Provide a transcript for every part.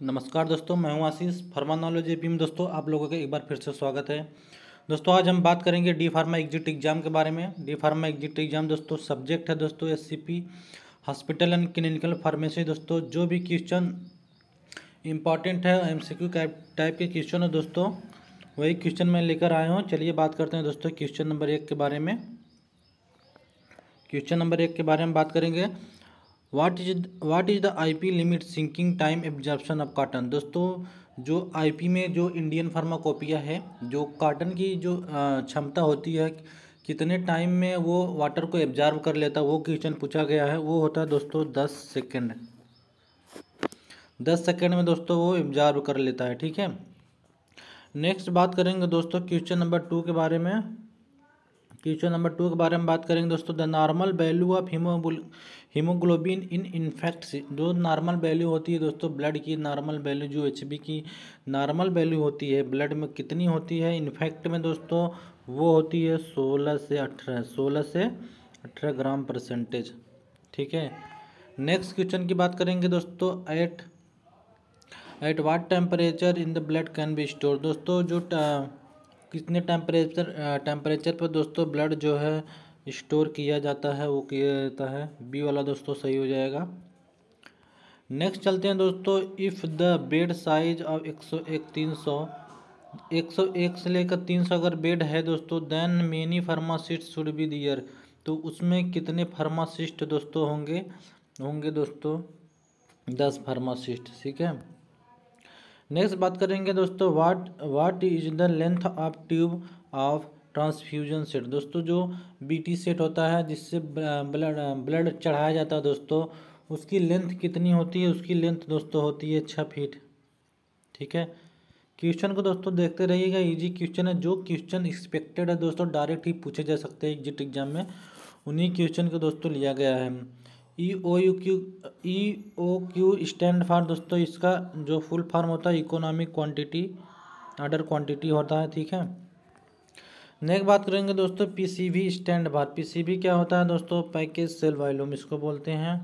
नमस्कार दोस्तों, मैं हूँ आशीष फार्मा नॉलेज एपी में दोस्तों, आप लोगों का एक बार फिर से स्वागत है। दोस्तों, आज हम बात करेंगे डी फार्मा एग्जिट एग्ज़ाम के बारे में। डी फार्मा एग्जिट एग्ज़ाम दोस्तों सब्जेक्ट है दोस्तों SCP hospital and clinical pharmacy दोस्तों, जो भी क्वेश्चन इंपॉर्टेंट है एम टाइप के क्वेश्चन है दोस्तों, वही क्वेश्चन मैं लेकर आया हूँ। चलिए बात करते हैं दोस्तों क्वेश्चन नंबर एक के बारे में। क्वेश्चन नंबर एक के बारे में बात करेंगे। What is what is the IP limit sinking time absorption of cotton दोस्तों, जो आईपी में जो इंडियन फार्माकोपिया है, जो काटन की जो क्षमता होती है, कितने टाइम में वो वाटर को एब्जॉर्व कर लेता वो क्वेश्चन पूछा गया है, वो होता है दोस्तों दस सेकेंड दस सेकेंड में दोस्तों वो एब्जॉर्व कर लेता है, ठीक है? नेक्स्ट बात करेंगे दोस्तों क्वेश्चन नंबर टू के बारे में। क्वेश्चन नंबर टू के बारे में बात करेंगे दोस्तों। The normal value of hemoglobin in in fact जो नॉर्मल वैल्यू होती है दोस्तों ब्लड की नॉर्मल वैल्यू जो एचबी की नॉर्मल वैल्यू होती है ब्लड में कितनी होती है इन्फेक्ट में दोस्तों, वो होती है सोलह से अठारह, सोलह से अठारह ग्राम परसेंटेज ठीक है? नेक्स्ट क्वेश्चन की बात करेंगे दोस्तों at at what temperature in the blood can be store दोस्तों, जो कितने टेम्परेचर टेम्परेचर पर दोस्तों ब्लड जो है स्टोर किया जाता है, वो किया जाता है। बी वाला दोस्तों सही हो जाएगा। नेक्स्ट चलते हैं दोस्तों if the bed size of एक सौ एक, तीन सौ। एक सौ एक से लेकर तीन सौ अगर बेड है दोस्तों then many pharmacist should be there तो उसमें कितने फार्मासिस्ट दोस्तों होंगे? होंगे दोस्तों दस फार्मासिस्ट ठीक है? नेक्स्ट बात करेंगे दोस्तों what what is the length of tube of transfusion set दोस्तों, जो बीटी सेट होता है, जिससे ब्लड ब्लड चढ़ाया जाता है दोस्तों, उसकी लेंथ कितनी होती है? उसकी लेंथ दोस्तों होती है छः फीट ठीक है? क्वेश्चन को दोस्तों देखते रहिएगा इजी क्वेश्चन है। जो क्वेश्चन एक्सपेक्टेड है दोस्तों डायरेक्ट ही पूछे जा सकते हैं एग्जिट एग्ज़ाम में। उन्हीं क्वेश्चन को दोस्तों लिया गया है। E O U Q E O Q stand for दोस्तों इसका जो फुल फॉर्म होता है इकोनॉमिक क्वांटिटी ऑर्डर क्वांटिटी होता है, ठीक है? नेक्स्ट बात करेंगे दोस्तों पी सी पीसीबी स्टैंड बार पीसीबी क्या होता है दोस्तों? पैकेज सेल वायलोम इसको बोलते हैं।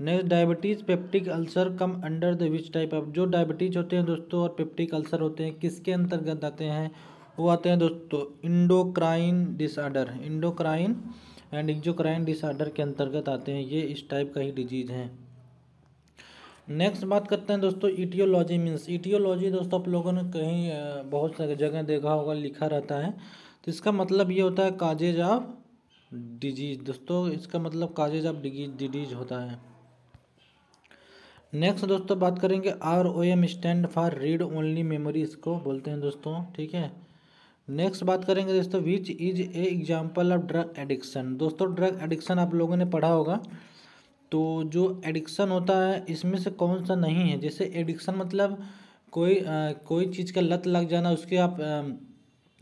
Next diabetes peptic ulcer come under the which type of जो डायबिटीज़ होते हैं दोस्तों और पेप्टिक अल्सर होते हैं, किसके अंतर्गत आते हैं? वो आते हैं दोस्तों endocrine disorder endocrine and exocrine disorder के अंतर्गत आते हैं। ये इस टाइप का ही डिज़ीज़ है। नेक्स्ट बात करते हैं दोस्तों ईटियोलॉजी मीन्स ईटियोलॉजी दोस्तों, आप लोगों ने कहीं बहुत सारी जगह देखा होगा, लिखा रहता है। तो इसका मतलब ये होता है काजेज ऑफ़ डिज़ीज़ दोस्तों, इसका मतलब काजेज ऑफ़ डिज़ीज़ होता है। नेक्स्ट दोस्तों बात करेंगे R O M stand for read only memory इसको बोलते हैं दोस्तों, ठीक है? नेक्स्ट बात करेंगे दोस्तों which is a example of drug addiction दोस्तों ड्रग एडिक्शन आप लोगों ने पढ़ा होगा। तो जो एडिक्शन होता है इसमें से कौन सा नहीं है? जैसे एडिक्शन मतलब कोई आ, कोई चीज़ का लत लग जाना उसके आप आ,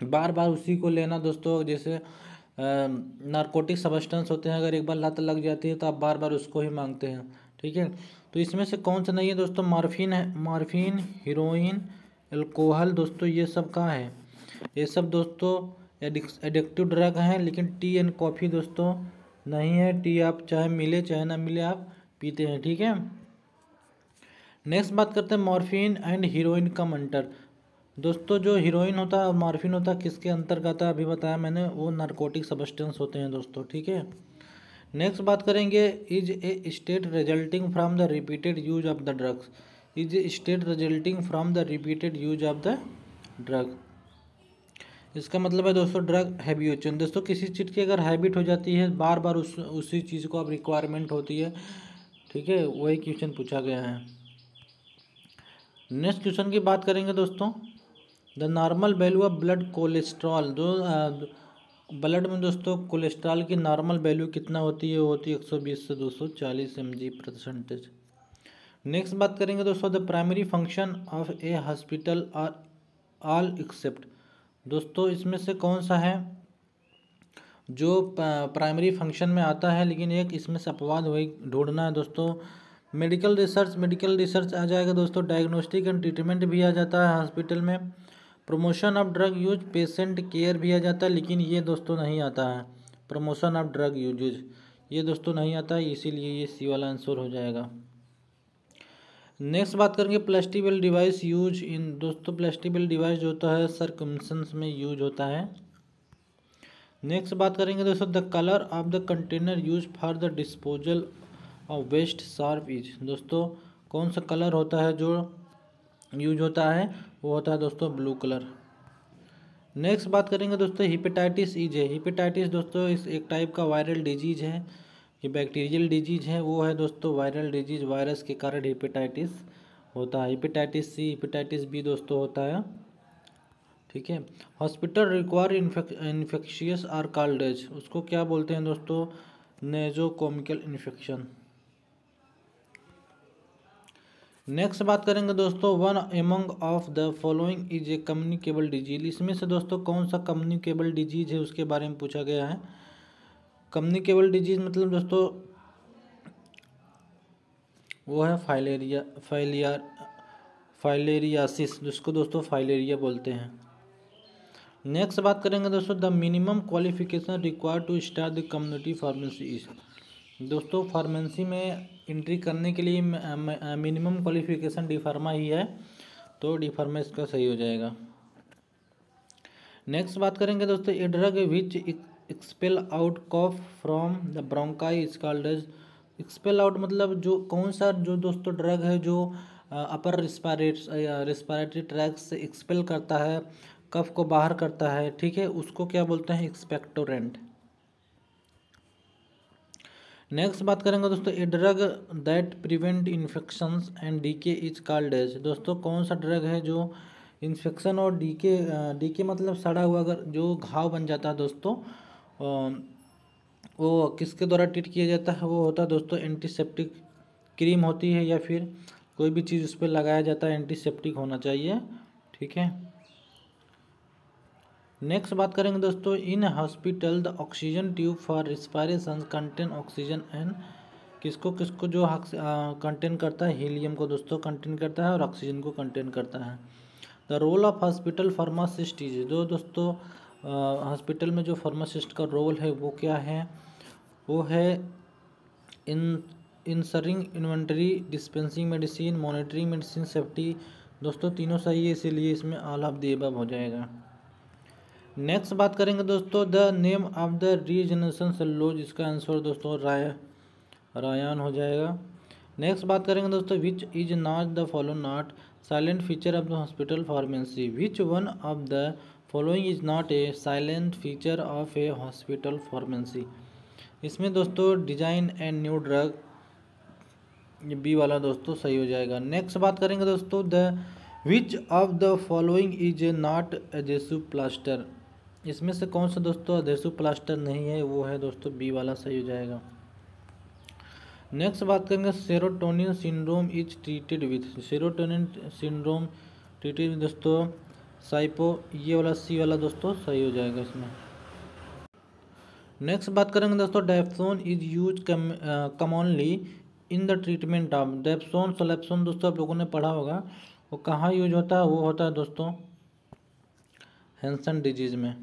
बार बार उसी को लेना दोस्तों। जैसे नारकोटिक सबस्टेंस होते हैं अगर एक बार लत लग जाती है तो आप बार बार उसको ही मांगते हैं। ठीक है? तो इसमें से कौन सा नहीं है दोस्तों? मार्फिन है मार्फिन हीरोइन एल्कोहल दोस्तों ये सब कहाँ है? ये सब दोस्तों एडिक्टिव ड्रग हैं, लेकिन टी एंड कॉफ़ी दोस्तों नहीं है। टी आप चाहे मिले, चाहे ना मिले, आप पीते हैं, ठीक है? नेक्स्ट बात करते हैं मॉर्फिन एंड हीरोइन का मंटर दोस्तों, जो हीरोइन होता है और मॉर्फिन होता है, किसके अंतर्गत है? अभी बताया मैंने, वो नारकोटिक सबस्टेंस होते हैं दोस्तों, ठीक है? नेक्स्ट बात करेंगे is a state resulting from the repeated use of the drugs is a state resulting from the repeated use of the drug इसका मतलब है दोस्तों ड्रग हैबिचुअन दोस्तों, किसी चीज़ की अगर हैबिट हो जाती है बार बार उस, उसी चीज़ को अब रिक्वायरमेंट होती है, ठीक है? वही क्वेश्चन पूछा गया है। नेक्स्ट क्वेश्चन की बात करेंगे दोस्तों। The normal value of blood cholesterol जो ब्लड में दोस्तों कोलेस्ट्रॉल की नॉर्मल वैल्यू कितना होती है? होती है एक सौ बीस से दो सौ चालीस एम जी परसेंटेज नेक्स्ट बात करेंगे दोस्तों the primary function of a hospital are all except दोस्तों, इसमें से कौन सा है जो प्राइमरी फ़ंक्शन में आता है, लेकिन एक इसमें से अपवाद वही ढूंढना है दोस्तों। मेडिकल रिसर्च मेडिकल रिसर्च आ जाएगा दोस्तों। डायग्नोस्टिक एंड ट्रीटमेंट भी आ जाता है हॉस्पिटल में। Promotion of drug use patient care भी आ जाता है, लेकिन ये दोस्तों नहीं आता है। प्रमोशन ऑफ़ ड्रग यूजेज ये दोस्तों नहीं आता है इसीलिए ये सी वाला आंसर हो जाएगा। नेक्स्ट बात करेंगे प्लास्टिबल डिवाइस यूज़ इन, दोस्तों प्लास्टिबल डिवाइस जो होता है सरकमसंस में यूज़ होता है। नेक्स्ट बात करेंगे दोस्तों the colour of the container use for the disposal of waste sharp is दोस्तों, कौन सा कलर होता है जो यूज़ होता है? वो होता है दोस्तों ब्लू कलर नेक्स्ट बात करेंगे दोस्तों हिपेटाइटिस इज़ है हिपेटाइटिस दोस्तों इस एक टाइप का वायरल डिज़ीज़ है। ये बैक्टीरियल डिज़ीज़ है, वो है दोस्तों वायरल डिज़ीज़, वायरस के कारण हिपेटाइटिस होता है। हिपेटाइटिस सी, हिपेटाइटिस बी दोस्तों होता है। ठीक है? Hospital require infectious are called as उसको क्या बोलते हैं दोस्तों? नेजोकोमिकल इन्फेक्शन। नेक्स्ट बात करेंगे दोस्तों, one among of the following is a communicable disease. इसमें से दोस्तों कौन सा कम्युनिकेबल डिज़ीज़ है, उसके बारे में पूछा गया है। कम्युनिकेबल डिज़ीज़ मतलब दोस्तों, वो है फाइलेरिया, फाइलिया, फाइलेरियासिस, जिसको दोस्तों फाइलेरिया बोलते हैं। नेक्स्ट बात करेंगे दोस्तों the minimum qualification required to start the community pharmacy is दोस्तों फार्मेसी में एंट्री करने के लिए मिनिमम क्वालिफिकेशन डी फार्मा ही है तो डी फार्मा इसका सही हो जाएगा। नेक्स्ट बात करेंगे दोस्तों a drug which expel out cough from the bronchi is called as expel out मतलब जो कौन सा जो दोस्तों ड्रग है जो अपर रिस्पायरेट रिस्पायरेटरी ट्रैक से एक्सपेल करता है कफ को बाहर करता है, ठीक है? उसको क्या बोलते हैं? एक्सपेक्टोरेंट नेक्स्ट बात करेंगे दोस्तों a drug that prevent infections and decay is called as दोस्तों कौन सा ड्रग है जो इन्फेक्शन और डीके डीके मतलब सड़ा हुआ अगर जो घाव बन जाता है दोस्तों वो किसके द्वारा ट्रीट किया जाता है वो होता है दोस्तों एंटीसेप्टिक क्रीम होती है या फिर कोई भी चीज़ उस पर लगाया जाता है एंटीसेप्टिक होना चाहिए, ठीक है? नेक्स्ट बात करेंगे दोस्तों, in hospital the oxygen tube for respiration contain oxygen and किसको किसको जो कंटेन करता है हीलियम को दोस्तों कंटेन करता है और ऑक्सीजन को कंटेन करता है। The role of hospital pharmacist is जो दोस्तों हॉस्पिटल में जो फार्मासिस्ट का रोल है, वो क्या है? वो है in, ensuring inventory, dispensing medicine, monitoring medicine, safety. दोस्तों, तीनों सही है, इसीलिए इसमें ऑल ऑफ़ दी हो जाएगा। नेक्स्ट बात करेंगे दोस्तों, the name of the regeneration cells इसका आंसर दोस्तों, राय, रायान हो जाएगा। नेक्स्ट बात करेंगे दोस्तों which is not the follow not salient feature of the hospital pharmacy which one of the following is not a salient feature of a hospital pharmacy इसमें दोस्तों design and new drug B वाला दोस्तों सही हो जाएगा। Next बात करेंगे दोस्तों the which of the following is not adhesive plaster इसमें से कौन सा दोस्तों अधेसु प्लास्टर नहीं है, वो है दोस्तों बी वाला सही हो जाएगा। नेक्स्ट बात करेंगे serotonin syndrome is treated with serotonin syndrome treated दोस्तों साइपो, ये वाला, सी वाला दोस्तों सही हो जाएगा इसमें। नेक्स्ट बात करेंगे दोस्तों dapsone is use commonly in the treatment of dapsone सलेप्सोन दोस्तों आप लोगों ने पढ़ा होगा, वो कहाँ यूज़ होता है, वो होता है दोस्तों हैंसन डिज़ीज़ में।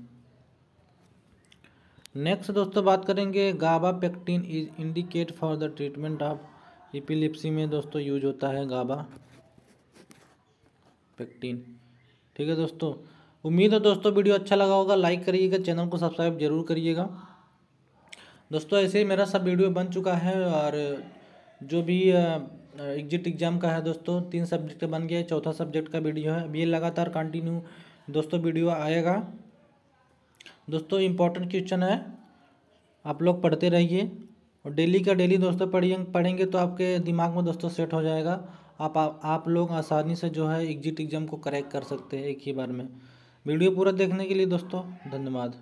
नेक्स्ट दोस्तों बात करेंगे gabapentin is indicate for the treatment of epilepsy में दोस्तों यूज़ होता है गाबा पेक्टिन ठीक है दोस्तों। उम्मीद है दोस्तों वीडियो अच्छा लगा होगा। लाइक करिएगा चैनल को सब्सक्राइब ज़रूर करिएगा। दोस्तों, ऐसे ही मेरा सब वीडियो बन चुका है और जो भी एग्जिट एग्ज़ाम का है दोस्तों, तीन सब्जेक्ट बन गया है। चौथा सब्जेक्ट का वीडियो है। अब ये लगातार कंटिन्यू दोस्तों वीडियो आएगा। दोस्तों इम्पोर्टेंट क्वेश्चन है। आप लोग पढ़ते रहिए। और डेली का डेली दोस्तों पढ़िए, पढ़ेंगे तो आपके दिमाग में दोस्तों सेट हो जाएगा। आप आ, आप लोग आसानी से जो है एग्जिट एग्ज़ाम को करेक्ट कर सकते हैं एक ही बार में। वीडियो पूरा देखने के लिए दोस्तों धन्यवाद।